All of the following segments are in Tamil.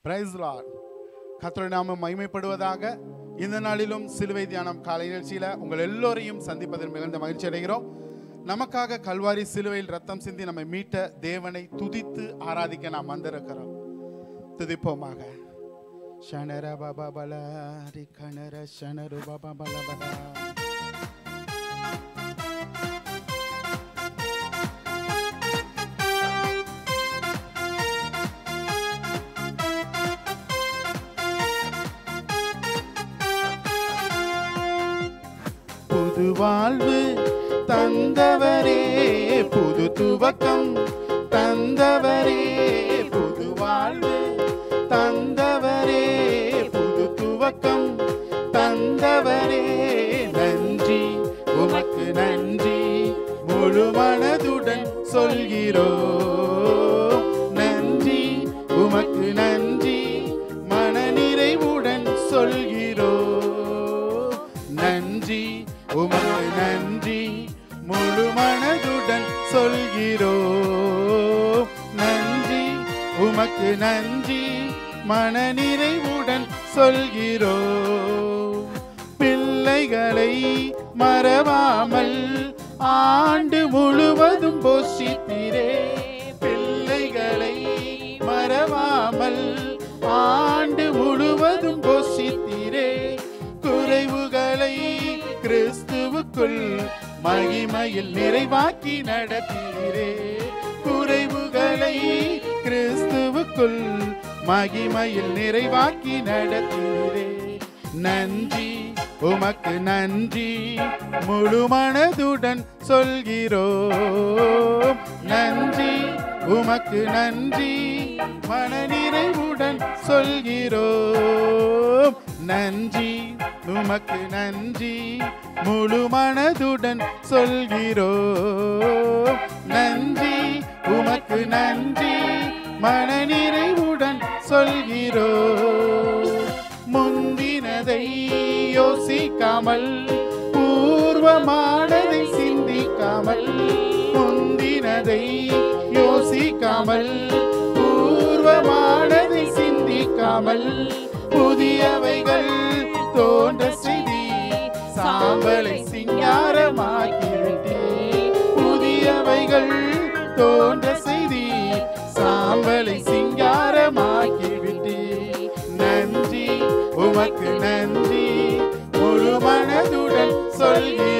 பிரைஸ் லார்ட் கத்தரை நாம மகிமைப்படுவதாக இந்த நாளிலும் சிலுவை தியானம் காலை நிகழ்ச்சியில உங்கள் எல்லோரையும் சந்திப்பதில் மிகுந்த மகிழ்ச்சி அடைகிறோம். நமக்காக கல்வாரி சிலுவையில் ரத்தம் சிந்தி நம்மை மீட்ட தேவனை துதித்து ஆராதிக்க நாம் வந்திருக்கிறோம். துதிப்போமாக. ஷனர பாபா பல ரி கணர ஷனரு பாபா பல. வாழ்வு தந்தவரே புது துவக்கம் தந்தவரே புது வாழ்வு தந்தவரே புது துவக்கம் தந்தவரே. நன்றி உமக்கு நன்றி முழு மனதுடன் சொல்கிறோம். மனநிறைவுடன் சொல்கிறோ. பிள்ளைகளை மறவாமல் ஆண்டு முழுவதும் போஷித்திரே. பிள்ளைகளை மறவாமல் ஆண்டு முழுவதும் போஷித்திரே. குறைவுகளை கிறிஸ்துவுக்குள் மகிமையில் நிறைவாக்கி நடத்தீரே குறைவுகளை கிறிஸ்துவுக்குள் மகிமையில் நிறைவாக்கி நடத்தீரே நன்றி உமக்கு நன்றி. முழு மனதுடன் சொல்கிறோம். நன்றி உமக்கு நன்றி. மனநிறைவுடன் சொல்கிறோம். நன்றி உமக்கு நன்றி. முழு மனதுடன் சொல்கிறோம். நன்றி உமக்கு நன்றி. மனநிறைவுடன் சொல்கிறோ? முந்தினதை யோசிக்காமல் பூர்வமானதை சிந்திக்காமல் முந்தினதை யோசிக்காமல் பூர்வமானதை சிந்திக்காமல் புதியவைகள் தோன்ற செய்தி சாம்பலை சிங்காரமாக்கிவிட்டே புதியவைகள் தோன்ற மனதுடன்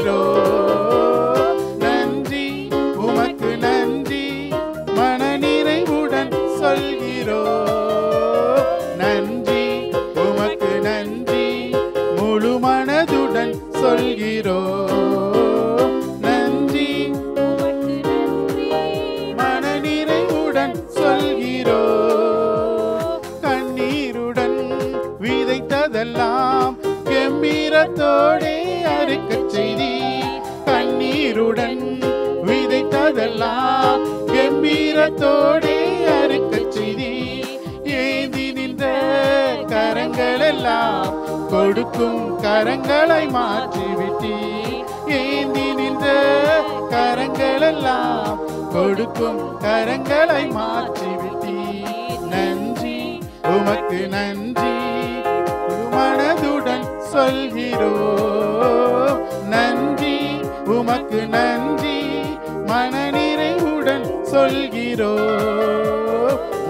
கொடுக்கும் கரங்களை மாற்றிவிட்டி நன்றி உமக்கு நன்றி. மனதுடன் சொல்கிறோ நன்றி உமக்கு நன்றி. மனநிறைவுடன் சொல்கிறோ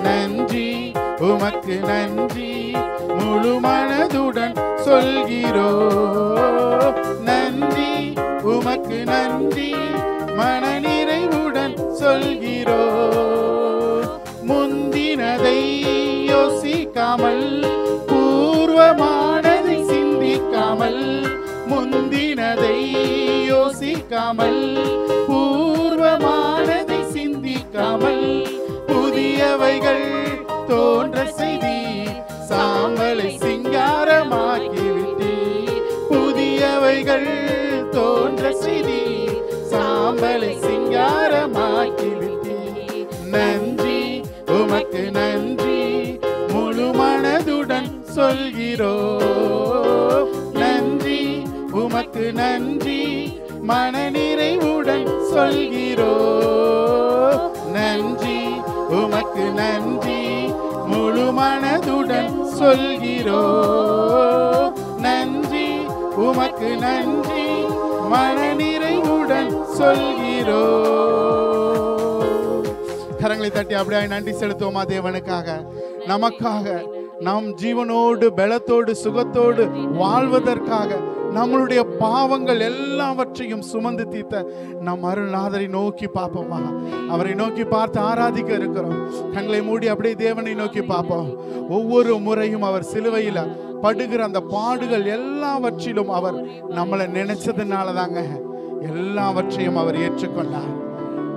நன்றி உமக்கு நன்றி. முழு மனதுடன் சொல்கிறோ நன்றி உமக்கு நன்றி. மனநிறை சொல்கிறோ? முந்தினதை யோசிக்காமல் பூர்வமானதை சிந்திக்காமல் முந்தினதை யோசிக்காமல் பூர்வமானதை சிந்திக்காமல் புதியவைகள் தோன்ற செய்தி சாம்பலை சிங்காரமாக்கிவிட்டே. புதியவைகள் தோன்ற செய்தி சாம்பலை சிங்கார சொல்கிறோ. நன்றி உமக்கு நன்றி. மனநிறைவுடன் சொல்கிறோ. நன்றி உமக்கு நன்றி. முழு மனதுடன் சொல்கிறோ. நன்றி உமக்கு நன்றி. மனநிறைவுடன் சொல்கிறோ. கரங்களை தட்டி அப்படியே நன்றி செலுத்துவோமா தேவனுக்காக? நமக்காக. நம் ஜீவனோடு பலத்தோடு சுகத்தோடு வாழ்வதற்காக நம்மளுடைய பாவங்கள் எல்லாவற்றையும் சுமந்து தீர்த்த நம் அருள்நாதரை நோக்கி பார்ப்போமா அவரை நோக்கி பார்த்து ஆராதிக்க இருக்கிறோம். கண்களை மூடி அப்படியே தேவனை நோக்கி பார்ப்போம். ஒவ்வொரு முறையும் அவர் சிலுவையில் படுகிற அந்த பாடுகள் எல்லாவற்றிலும் அவர் நம்மளை நினைச்சதுனால தாங்க எல்லாவற்றையும் அவர் ஏற்றுக்கொண்டார்.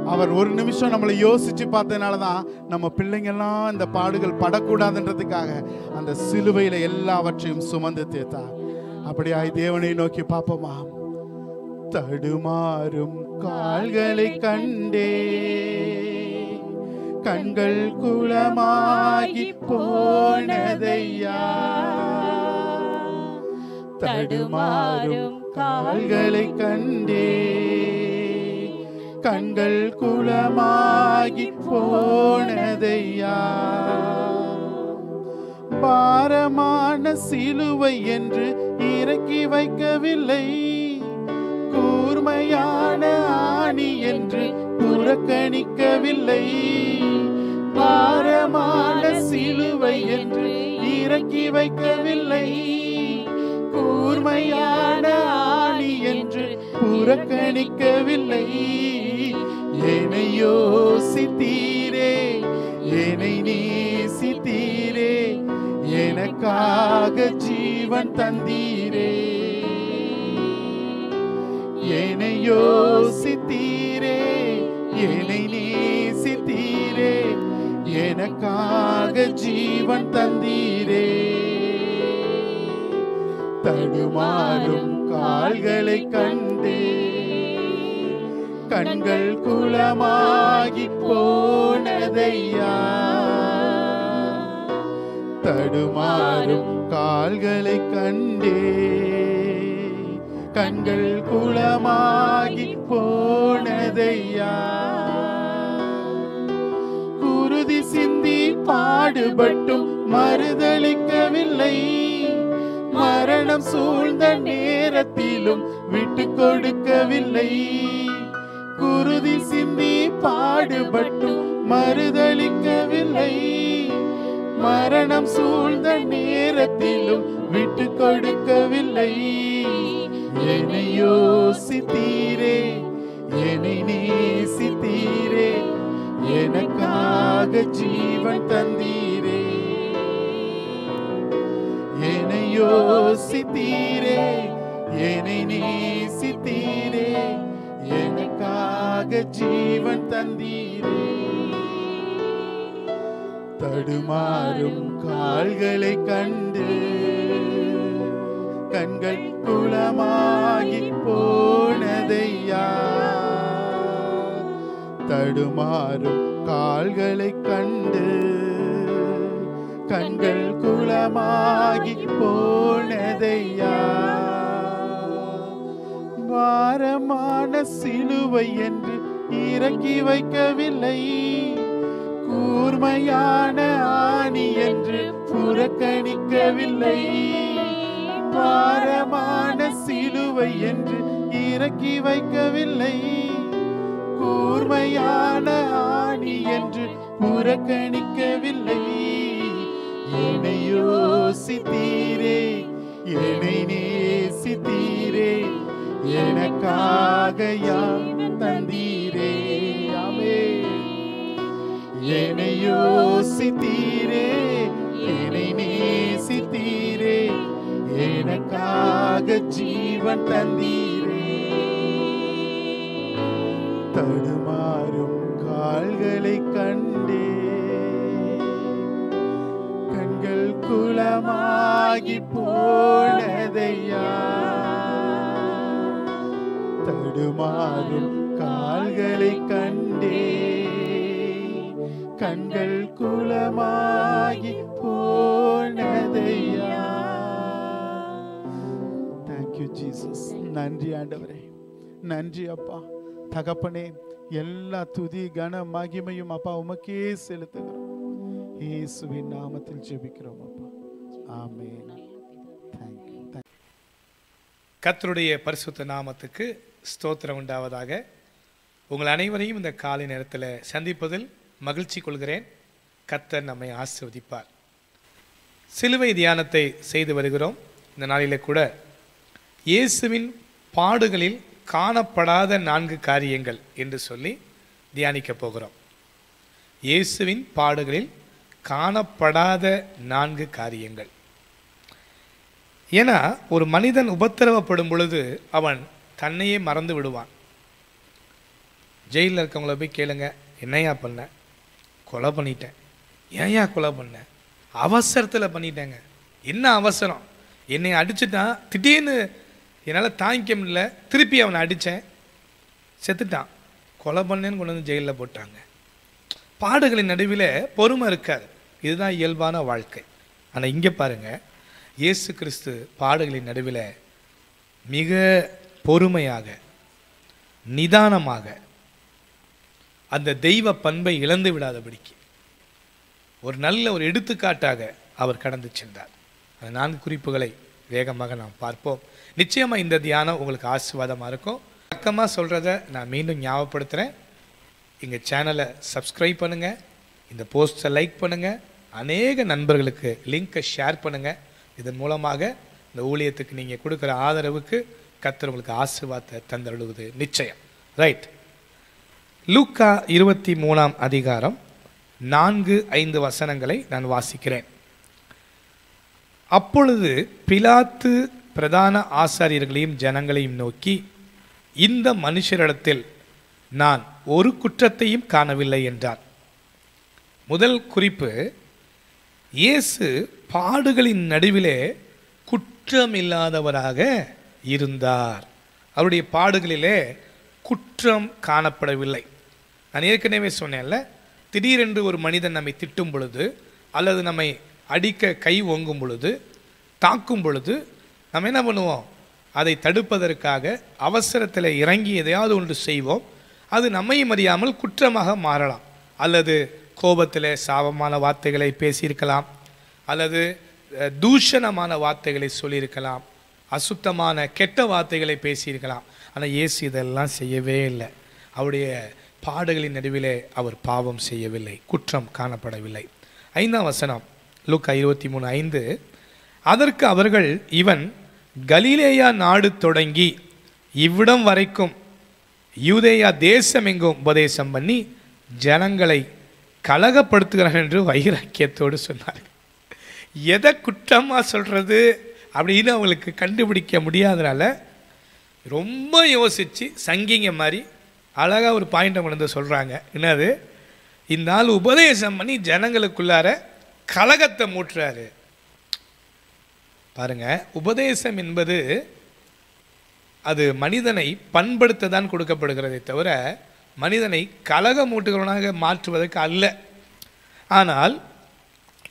அவர் ஒரு நிமிஷம் நம்மளை யோசிச்சு பார்த்ததுனால தான் நம்ம பிள்ளைங்கெல்லாம் இந்த பாடுகள் படக்கூடாதுன்றதுக்காக அந்த சிலுவையில எல்லாவற்றையும் சுமந்து தேத்தார் அப்படியாய் தேவனை நோக்கி பார்ப்போமா? தடுமாறும் கால்களை கண்டே கண்கள் குளமாகி போனதையா? தடுமாறும் கால்களை கண்டே கண்கள் குளமாகி போனதையா? பாரமான சிலுவை என்று இறக்கி வைக்கவில்லை. கூர்மையான ஆணி என்று புறக்கணிக்கவில்லை. பாரமான சிலுவை என்று இறக்கி வைக்கவில்லை. கூர்மையான புறக்கணிக்கவில்லை. என்னை யோசித்தீரே என்னை நேசித்தீரே எனக்காக ஜீவன் தந்தீரே. என்னை யோசித்தீரே என்னை நேசித்தீரே எனக்காக ஜீவன் தந்தீரே. தடுமாறும் கால்களை கண்டே கண்கள் குளமாகி போனதையா? தடுமாறும் கால்களை கண்டே கண்கள் குளமாகி போனதையா? குருதி சிந்தி பாடுபட்டும் மறுதளிக்கவில்லை. மரணம் சூழ்ந்த நேரத்திலும் விட்டு கொடுக்கவில்லை. குருதி சிந்தி பாடுபட்டும் மறுதளிக்கவில்லை. மரணம் சூழ்ந்த நேரத்திலும் விட்டு கொடுக்கவில்லை. என்னை யோசித்தீரே என்னை நேசித்தீரே. எனக்காக ஜீவன் தந்தி யோசித்தீரே. என்னை நேசித்தீரே. எனக்காக ஜீவன் தந்தீரே. தடுமாறும் கால்களை கண்டு கண்கள் குளமாகி போனதையா? தடுமாறும் கால்களை கண்டு கண்கள் குளமாகி போனதையா? பாரமான சிலுவை என்று இறக்கி வைக்கவில்லை. கூர்மையான ஆணி என்று புறக்கணிக்கவில்லை. பாரமான சிலுவை என்று இறக்கி வைக்கவில்லை. கூர்மையான ஆணி என்று புறக்கணிக்கவில்லை. என்னை யோசித்தீரே என்னை நேசித்தீரே எனக்காக யான் தந்தீரே. ஆமே என்னை யோசித்தீரே என்னை நேசித்தீரே எனக்காக ஜீவன் தந்தீரே. ஆகி போனதையா? தடுமாறும் கால்களை கண்டே. கண்கள் குளமாகி போனதையா? தேங்க்யூ ஜீசஸ் நன்றி ஆண்டவரே. நன்றி அப்பா. தகப்பனே எல்லா துதி கன மகிமையும் அப்பா உமக்கே செலுத்துகிறோம். இயேசுவின் நாமத்தில் ஜெபிக்கிறோம் அப்பா. கர்த்தருடைய பரிசுத்த நாமத்துக்கு ஸ்தோத்திரம் உண்டாவதாக. உங்கள் அனைவரையும் இந்த காலை நேரத்தில் சந்திப்பதில் மகிழ்ச்சி கொள்கிறேன். கர்த்தர் நம்மை ஆசிர்வதிப்பார். சிலுவை தியானத்தை செய்து வருகிறோம். இந்த நாளிலே கூட இயேசுவின் பாடுகளில் காணப்படாத நான்கு காரியங்கள் என்று சொல்லி தியானிக்கப் போகிறோம். இயேசுவின் பாடுகளில் காணப்படாத நான்கு காரியங்கள். ஏன்னா ஒரு மனிதன் உபத்திரவப்படும் பொழுது அவன் தன்னையே மறந்து விடுவான். ஜெயிலில் இருக்கவங்கள போய் கேளுங்க என்னையா பண்ண? கொலை பண்ணிட்டேன். ஏன்யா கொலை பண்ண? அவசரத்தில் பண்ணிட்டேங்க. என்ன அவசரம்? என்னை அடிச்சுட்டான் திடீர்னு என்னால் தாங்கிக்க முடியல திருப்பி அவனை அடித்தேன் செத்துட்டான். கொலை பண்ணேன்னு கொண்டு வந்து ஜெயிலில் போட்டாங்க. பாடுகளின் நடுவில் பொறுமை இருக்காது. இதுதான் இயல்பான வாழ்க்கை. ஆனால் இங்கே பாருங்கள் இயேசு கிறிஸ்து பாடுகளின் நடுவில் மிக பொறுமையாக நிதானமாக அந்த தெய்வ பண்பை இழந்து விடாதபடிக்கு ஒரு நல்ல ஒரு எடுத்துக்காட்டாக அவர் கடந்து சென்றார். அந்த நான்கு குறிப்புகளை வேகமாக நாம் பார்ப்போம். நிச்சயமாக இந்த தியானம் உங்களுக்கு ஆசீர்வாதமாக இருக்கும். பக்கமாக சொல்கிறத நான் மீண்டும் ஞாபகப்படுத்துகிறேன் எங்கள் சேனலை சப்ஸ்கிரைப் பண்ணுங்கள் இந்த போஸ்ட்டை லைக் பண்ணுங்கள் அநேக நண்பர்களுக்கு லிங்கை ஷேர் பண்ணுங்கள் இதன் மூலமாக இந்த ஊழியத்துக்கு நீங்கள் கொடுக்குற ஆதரவுக்கு கத்தர் உங்களுக்கு ஆசிர்வாதத்தை தந்தருளுவது நிச்சயம். ரைட் லூக்கா இருபத்தி மூணாம் அதிகாரம் நான்கு ஐந்து வசனங்களை நான் வாசிக்கிறேன். அப்பொழுது பிலாத்து பிரதான ஆசாரியர்களையும் ஜனங்களையும் நோக்கி இந்த மனுஷரிடத்தில் நான் ஒரு குற்றத்தையும் காணவில்லை என்றார். முதல் குறிப்பு இயேசு பாடுகளின் நடுவிலே குற்றமில்லாதவராக இருந்தார். அவருடைய பாடுகளிலே குற்றம் காணப்படவில்லை. நான் ஏற்கனவே சொன்னேன்ல திடீரென்று ஒரு மனிதன் நம்மை திட்டும் பொழுது அல்லது நம்மை அடிக்க கை ஓங்கும் பொழுது தாக்கும் பொழுது நம்ம என்ன பண்ணுவோம்? அதை தடுப்பதற்காக அவசரத்தில் இறங்கி எதையாவது ஒன்று செய்வோம். அது நம்மையும் அறியாமல் குற்றமாக மாறலாம். அல்லது கோபத்தில் சாபமான வார்த்தைகளை பேசியிருக்கலாம். அல்லது தூஷணமான வார்த்தைகளை சொல்லியிருக்கலாம். அசுத்தமான கெட்ட வார்த்தைகளை பேசியிருக்கலாம். ஆனால் இயேசு இதெல்லாம் செய்யவே இல்லை. அவருடைய பாடுகளின் நடுவிலே அவர் பாவம் செய்யவில்லை. குற்றம் காணப்படவில்லை. ஐந்தாம் வசனம் லுக் இருபத்தி மூணு ஐந்து. அதற்கு அவர்கள் இவன் கலீலேயா நாடு தொடங்கி இவ்விடம் வரைக்கும் யூதேயா தேசம் எங்கும் உபதேசம் பண்ணி ஜனங்களை கலகப்படுத்துகிறார் என்று வைராக்கியத்தோடு சொன்னார்கள். எதை குற்றமாக சொல்கிறது அப்படின்னு அவங்களுக்கு கண்டுபிடிக்க முடியாதனால ரொம்ப யோசித்து சங்கிங்க மாதிரி அழகாக ஒரு பாயிண்டை கொண்டு வந்து சொல்கிறாங்க என்னது? இந்த நாள் உபதேசம் பண்ணி ஜனங்களுக்குள்ளார கலகத்தை மூட்டுறாரு. பாருங்க உபதேசம் என்பது அது மனிதனை பண்படுத்த தான் கொடுக்கப்படுகிறதே தவிர மனிதனை கலகமூட்டுகிறவனாக மாற்றுவதற்கு அல்ல. ஆனால்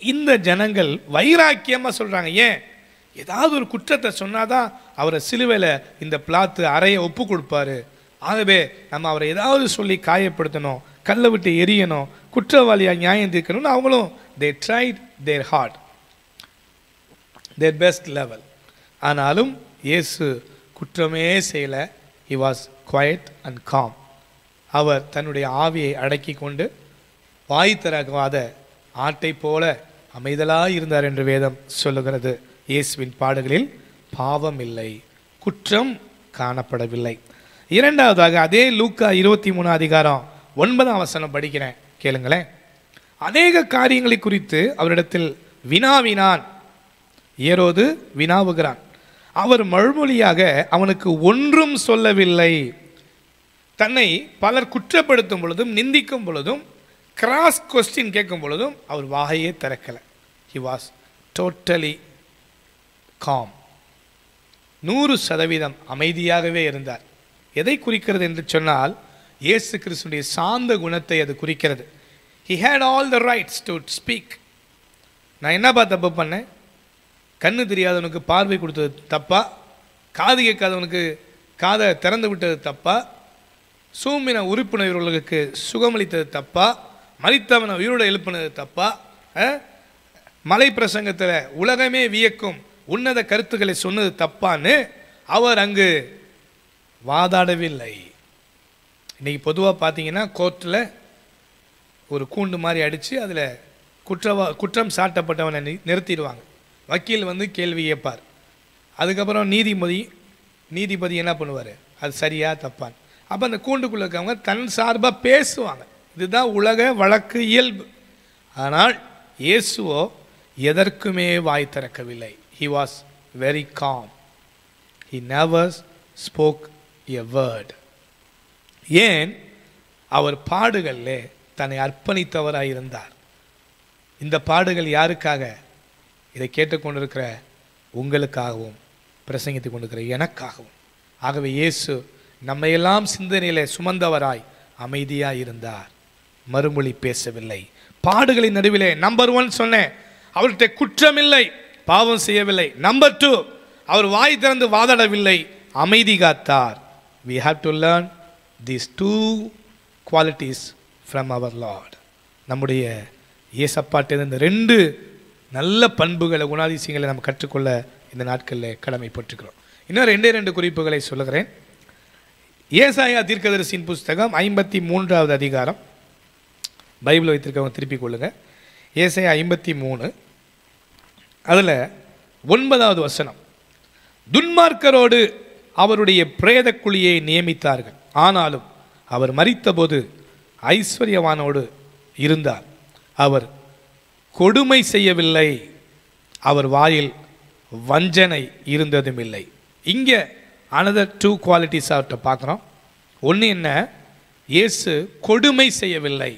இந்த ஜனங்கள் வைராக்கியமாக சொல்கிறாங்க ஏன்? ஏதாவது ஒரு குற்றத்தை சொன்னாதான் அவரை சிலுவையில் இந்த பிளாத்து அறைய ஒப்பு கொடுப்பாரு. ஆகவே நம்ம அவரை ஏதாவது சொல்லி காயப்படுத்தணும் கல்லை விட்டு எரியணும் குற்றவாளியாக நியாயம் தீர்க்கணும்னு அவங்களும் they tried their hard their best level ஆனாலும் இயேசு குற்றமே செய்யலை. He was quiet and calm அவர் தன்னுடைய ஆவியை அடக்கி கொண்டு வாய் திறக்காத ஆட்டை போல அமைதலாய் இருந்தார் என்று வேதம் சொல்லுகிறது. இயேசுவின் பாடுகளில் பாவம் இல்லை குற்றம் காணப்படவில்லை. இரண்டாவதாக அதே லூக்கா இருபத்தி மூணு அதிகாரம் ஒன்பதாம் வசனம் படிக்கிறேன். கேளுங்களேன். அநேக காரியங்களை குறித்து அவரிடத்தில் வினாவினான். ஏரோது வினாவுகிறான். அவர் மறுமொழியாக அவனுக்கு ஒன்றும் சொல்லவில்லை. தன்னை பலர் குற்றப்படுத்தும் பொழுதும் நிந்திக்கும் பொழுதும் கிராஸ் கொஸ்டின் கேட்கும் பொழுதும் அவர் வாகையே திறக்கலை. ஹி வாஸ் டோட்டலி காம் நூறு சதவீதம் அமைதியாகவே இருந்தார். எதை குறிக்கிறது என்று சொன்னால் இயேசு கிறிஸ்துடைய சாந்த குணத்தை அது குறிக்கிறது. He had all the rights to speak நான் என்னப்பா தப்பு பண்ணேன்? கண்ணு தெரியாதவனுக்கு பார்வை கொடுத்தது தப்பா? காது கேட்காதவனுக்கு காதை திறந்து விட்டது தப்பா? சூமின உறுப்பினர்களுக்கு சுகமளித்தது தப்பா? மறித்தவனை உயிரோட எழுப்பினது தப்பா? மலை பிரசங்கத்தில் உலகமே வியக்கும் உன்னத கருத்துக்களை சொன்னது தப்பான்னு அவர் அங்கு வாதாடவில்லை. இன்றைக்கி பொதுவாக பார்த்தீங்கன்னா கோர்ட்டில் ஒரு கூண்டு மாதிரி அடித்து அதில் குற்றவா குற்றம் சாட்டப்பட்டவனை நி- நிறுத்திடுவாங்க. வக்கீல் வந்து கேள்வி கேட்பார். அதுக்கப்புறம் நீதிபதி நீதிபதி என்ன பண்ணுவார்? அது சரியாக தப்பான் அப்போ அந்த கூண்டுக்குள்ளே இருக்கவங்க தன் சார்பாக பேசுவாங்க. இதுதான் உலக வழக்கு இயல்பு. ஆனால் இயேசுவோ எதற்குமே வாய் திறக்கவில்லை. He was very calm he never spoke a word ஏன்? அவர் பாடுகளில் தன்னை அர்ப்பணித்தவராக இருந்தார். இந்த பாடுகள் யாருக்காக? இதை கேட்டுக்கொண்டிருக்கிற உங்களுக்காகவும் பிரசங்கித்துக் கொண்டிருக்கிற எனக்காகவும். ஆகவே இயேசு நம்மையெல்லாம் சிந்தனையிலே சுமந்தவராய் அமைதியாக இருந்தார். மறுமொழி பேசவில்லை. பாடுகளின் நடுவிலே நம்பர் ஒன் சொன்னேன். அவர்கிட்ட குற்றமில்லை பாவம் செய்யவில்லை. நம்பர் டூ அவர் வாய் திறந்து வாதாடவில்லை. அமைதி காத்தார். We have to learn these two qualities from our Lord நம்முடைய இயேசப்பாட்டு இந்த ரெண்டு நல்ல பண்புகளை குணாதிசயங்களை நம்ம கற்றுக்கொள்ள இந்த நாட்களில் கடமைப்பட்டுக்கிறோம் இன்னும் ரெண்டே ரெண்டு குறிப்புகளை சொல்லுகிறேன். ஏசாயா தீர்க்கதரிசியின் புஸ்தகம் ஐம்பத்தி மூன்றாவது அதிகாரம். பைபிள் வைத்திருக்கவங்க திருப்பிக் கொள்ளுங்க. ஏசை ஐம்பத்தி மூணு அதில் ஒன்பதாவது வசனம். துன்மார்க்கரோடு அவருடைய பிரேத குழியை நியமித்தார்கள். ஆனாலும் அவர் மறித்தபோது ஐஸ்வர்யவானோடு இருந்தார். அவர் கொடுமை செய்யவில்லை. அவர் வாயில் வஞ்சனை இருந்ததும் இல்லை இங்கே அனதர் டூ குவாலிட்டிஸ் அவர்கிட்ட பார்க்குறோம். ஒன்று என்ன? இயேசு கொடுமை செய்யவில்லை.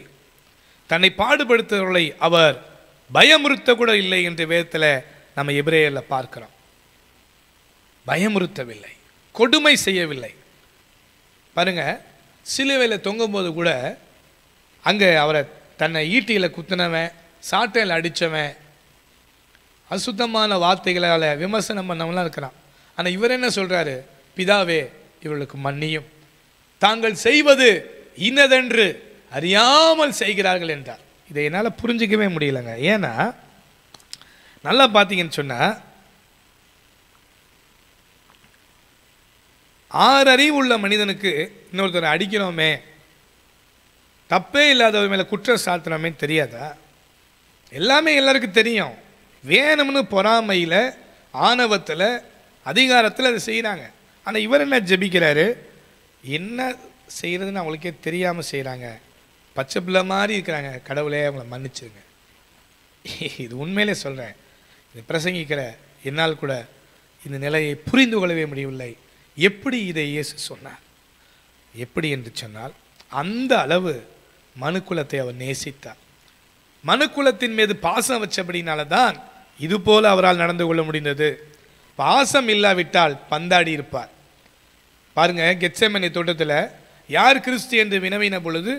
தன்னை பாடுபடுத்துகிறவர்களை அவர் பயமுறுத்த கூட இல்லை என்று வேதத்தில் நம்ம எபிரேயரில் பார்க்கிறோம். பயமுறுத்தவில்லை கொடுமை செய்யவில்லை. பாருங்க சிலுவையில் தொங்கும்போது கூட அங்கே அவரை தன்னை ஈட்டியில் குத்துனவன் சாட்டையில் அடித்தவன் அசுத்தமான வார்த்தைகளால் விமர்சனம் பண்ணவங்களாம் இருக்கிறான். ஆனால் இவர் என்ன சொல்கிறாரு பிதாவே இவர்களுக்கு மன்னியும். தாங்கள் செய்வது இன்னதென்று. அறியாமல் செய்கிறார்கள் என்றார். இதை என்னால் புரிஞ்சிக்கவே முடியலங்க. ஏன்னா நல்லா பார்த்தீங்கன்னு சொன்னால் ஆறு அறிவு உள்ள மனிதனுக்கு இன்னொருத்தரை அடிக்கிறோமே தப்பே இல்லாதவர் மேலே குற்றம் சாத்தினோமே தெரியாதா? எல்லாமே எல்லாருக்கும் தெரியும். வேணும்னு பொறாமையில் ஆணவத்தில் அதிகாரத்தில் அதை செய்கிறாங்க ஆனால் இவர் என்ன ஜெபிக்கிறாரு? என்ன செய்கிறதுன்னு அவங்களுக்கே தெரியாமல் செய்கிறாங்க பச்சை பிள்ளை மாதிரி இருக்கிறாங்க. கடவுளே அவங்கள மன்னிச்சிருங்க. இது உண்மையிலே சொல்கிறேன் இது பிரசங்கிக்கிற என்னால் கூட இந்த நிலையை புரிந்து கொள்ளவே முடியவில்லை. எப்படி இதை இயேசு சொன்னார்? எப்படி என்று சொன்னால் அந்த அளவு மனுக்குலத்தை அவர் நேசித்தார். மனுக்குலத்தின் மீது பாசம் வச்சபடினால தான் இது போல அவரால் நடந்து கொள்ள முடிந்தது. பாசம் இல்லாவிட்டால் பந்தாடி இருப்பார். பாருங்க கெட்செமனி தோட்டத்தில் யார் கிறிஸ்து என்று வினவின பொழுது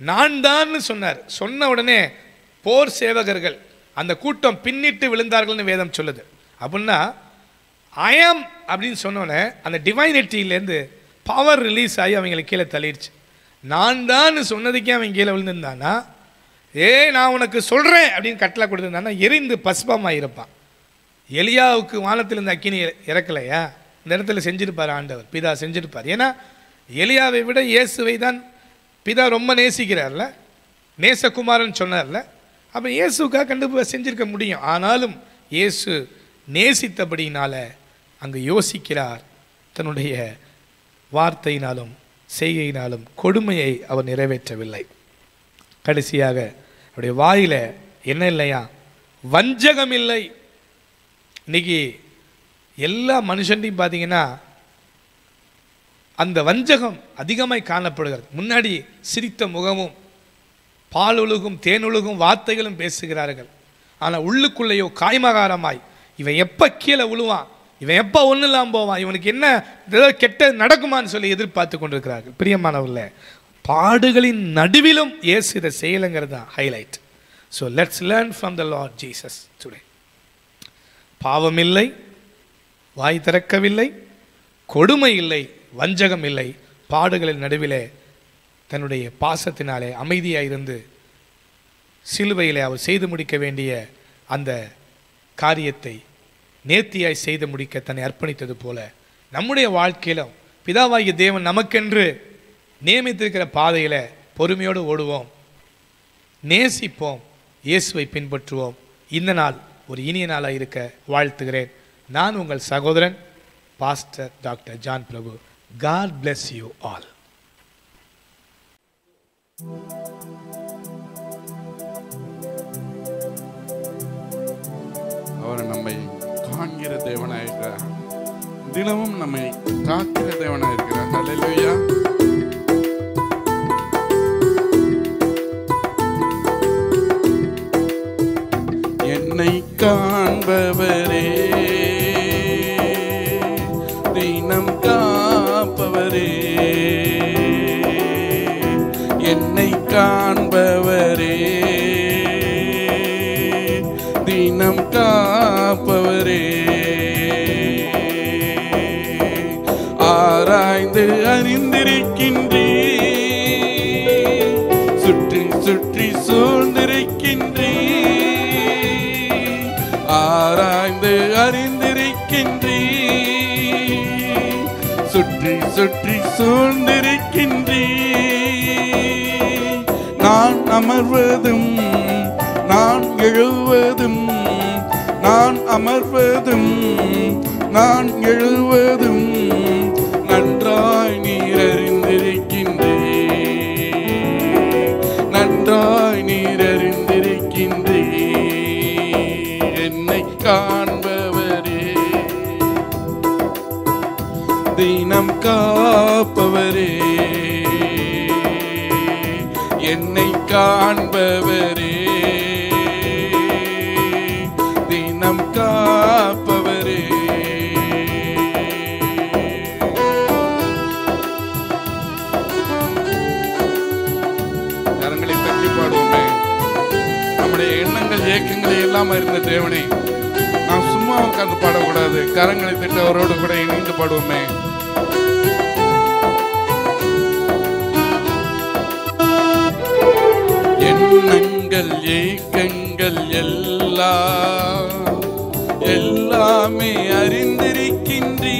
நான் தான் சொன்னார். சொன்ன உடனே போர் சேவகர்கள் அந்த கூட்டம் பின்னிட்டு விழுந்தார்கள்னு வேதம் சொல்லுது. அப்படின்னா ஐஎம் அப்படின்னு சொன்னோன்னே அந்த டிவைனிட்டியிலேருந்து பவர் ரிலீஸ் ஆகி அவங்களுக்கு கீழே தள்ளிடுச்சு நான் தான் சொன்னதுக்கே அவன் கீழே விழுந்திருந்தானா ஏ நான் உனக்கு சொல்கிறேன் அப்படின்னு கட்டளை கொடுத்துருந்தானா எரிந்து பஸ்பமாக இருப்பான் எலியாவுக்கு வானத்திலிருந்து அக்கினி இறக்கலையா? இந்த இடத்துல செஞ்சிருப்பார் ஆண்டவர் பிதா செஞ்சிருப்பார். ஏன்னா எலியாவை விட இயேசுவை தான் பிதா ரொம்ப நேசிக்கிறார்ல. நேசகுமாரன் சொன்னார்ல. அப்போ இயேசுக்காக கண்டு செஞ்சுருக்க முடியும். ஆனாலும் இயேசு நேசித்தபடியினால் அங்கு யோசிக்கிறார். தன்னுடைய வார்த்தையினாலும் செய்கையினாலும் கொடுமையை அவர் நிறைவேற்றவில்லை. கடைசியாக அவருடைய வாயில் என்ன இல்லையா? வஞ்சகம் இல்லை. இன்னைக்கு எல்லா மனுஷன்டையும் பார்த்தீங்கன்னா அந்த வஞ்சகம் அதிகமாய் காணப்படுகிறது. முன்னாடி சிரித்த முகமும் பாலுழுகும் தேன் உழுகும் வார்த்தைகளும் பேசுகிறார்கள். ஆனால் உள்ளுக்குள்ளேயோ காய்மகாரமாய் இவன் எப்போ கீழே விழுவான் இவன் எப்போ ஒன்றும் இல்லாமல் போவான்? இவனுக்கு என்ன ஏதோ கெட்ட நடக்குமான்னு சொல்லி எதிர்பார்த்து கொண்டிருக்கிறார்கள். பிரியமானவர்களே பாடுகளின் நடுவிலும் ஏசுகிற இதை செய்யலைங்கிறது தான் highlight so let's learn from the Lord Jesus today பாவம் இல்லை வாய் திறக்கவில்லை கொடுமை இல்லை வஞ்சகம் இல்லை பாடுகளின் நடுவிலே தன்னுடைய பாசத்தினாலே அமைதியாக இருந்து சிலுவையிலே அவர் செய்து முடிக்க வேண்டிய அந்த காரியத்தை நேர்த்தியாய் செய்து முடிக்க தன்னை அர்ப்பணித்தது போல நம்முடைய வாழ்க்கையிலும் பிதாவாகிய தேவன் நமக்கென்று நியமித்திருக்கிற பாதையில் பொறுமையோடு ஓடுவோம். நேசிப்போம். இயேசுவை பின்பற்றுவோம். இந்த நாள் ஒரு இனிய நாளாக இருக்க வாழ்த்துகிறேன். நான் உங்கள் சகோதரன் pastor doctor John Prabhu. God bless you all. அவர் நம்மை காண்கிற தேவனாயிருக்கிறார். தினமும் நம்மை காக்கிற தேவனாயிருக்கிறார். ஹalleluya என்னை காண்பவரே சூழ்ந்திருக்கின்றே சுற்றி சுற்றி சூழ்ந்திருக்கின்றே ஆராய்ந்து அறிந்திருக்கின்றே சுற்றி சுற்றி சூழ்ந்திருக்கின்றே நான் அமர்வதும் நான் எழுவதும் நான் அமர்வதும் நான் எழுவதும். காப்பவரே. என்னை காண்பவரே. தினம் காப்பவரே. கரங்களை தட்டி பாடுவோமே. நம்முடைய எண்ணங்கள் ஏக்கங்கள் எல்லாம் இருந்த தேவனே. நான் சும்மா உட்கார்ந்து பாடக்கூடாது. கரங்களை திட்ட அவரோடு கூட இணைந்து பாடுவோமே. எண்ணங்கள் ஏக்கங்கள் எல்லாம் எல்லாமே அறிந்திருக்கின்றீ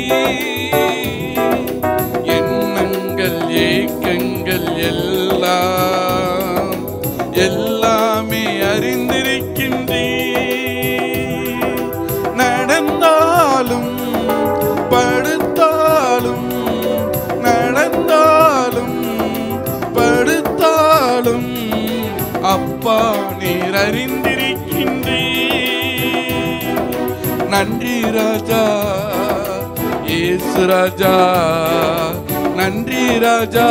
எண்ணங்கள் ஏக்கங்கள் எல்லாம் அறிந்திருக்கின்றேன். நன்றி ராஜா ஏசு ராஜா. நன்றி ராஜா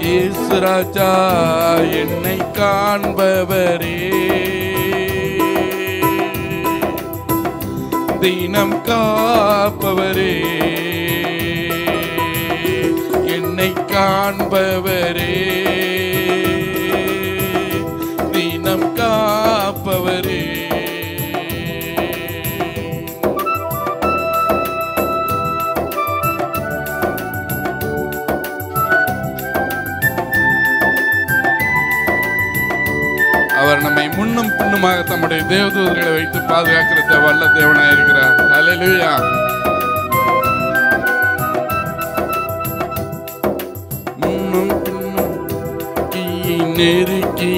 ஏசு ராஜா என்னை காண்பவரே. தினம் காப்பவரே. என்னை காண்பவரே. நம்மை முன்னும் பின்னுமாக தம்முடைய தேவதூதர்களை வைத்து பாதுகாக்கிற வல்ல தேவனாய் இருக்கிறார். முன்னும் பின்னும் நெருக்கி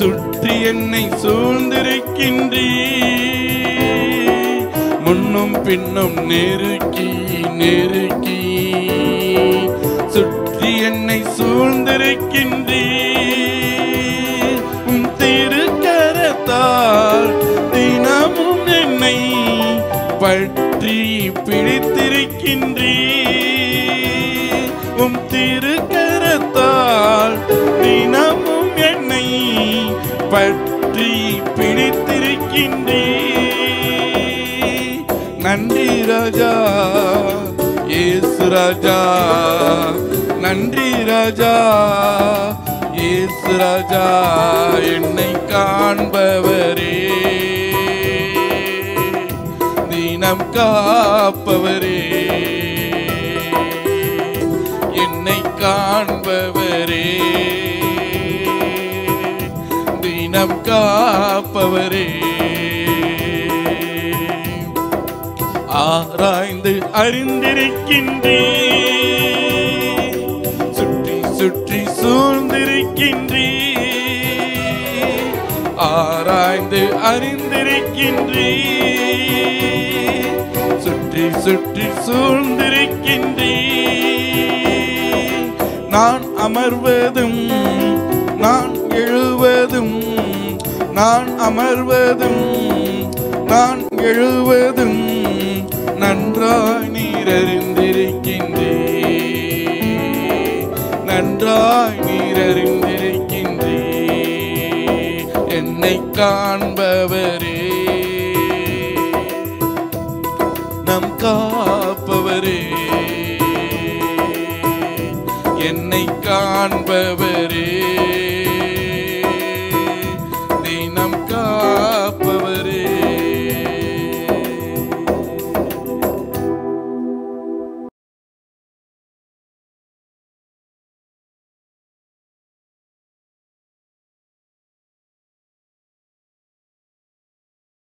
சுற்றி என்னை சூழ்ந்திருக்கின்றீ. முன்னும் பின்னும் நெருக்கி நெருக்கி சுற்றி என்னை சூழ்ந்திருக்கின்றீ. பற்றி பிடித்திருக்கின்றே நன்றி ராஜா ஏசு ராஜா. நன்றி ராஜா ஏசு ராஜா என்னை காண்பவரே. தினம் காப்பவரே. என்னை காண்பவரே. காப்பவரே. ஆராய்ந்து அறிந்திருக்கின்றே சுற்றி சுற்றி சூழ்ந்திருக்கின்றே ஆராய்ந்து அறிந்திருக்கின்றே சுற்றி சுற்றி சூழ்ந்திருக்கின்றே நான் அமர்வதும் நான் அமர்வதும் நான் எழுவதும் நன்றாய் நீர் அறிந்திருக்கின்றே நன்றாய் நீர் அறிந்திருக்கின்றே என்னை காண்பவரே. நம் காப்பவரே. என்னை காண்பவரே.